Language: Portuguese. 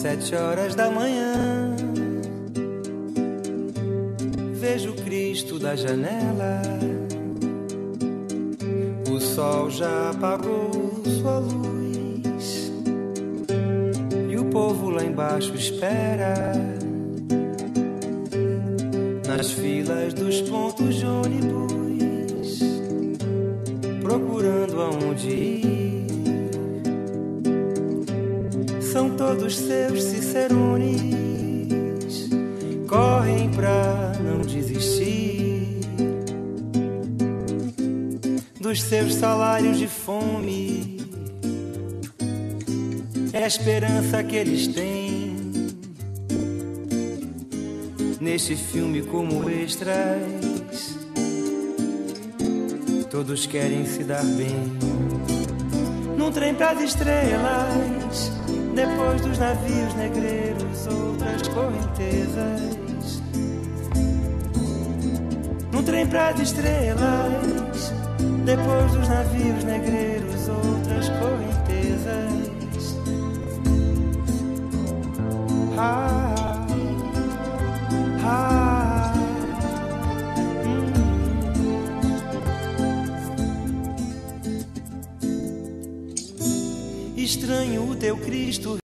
sete horas da manhã. Vejo Cristo da janela. O sol já apagou sua luz. E o povo lá embaixo espera. Nas filas dos pontos de ônibus. Procurando aonde ir. São todos seus cicerones. Correm pra não desistir dos seus salários de fome. É a esperança que eles têm neste filme como extras. Todos querem se dar bem num trem pras estrelas. Depois dos navios negreiros, outras correntezas. Num trem pras estrelas. Depois dos navios negreiros, outras correntezas. Estranho o teu Cristo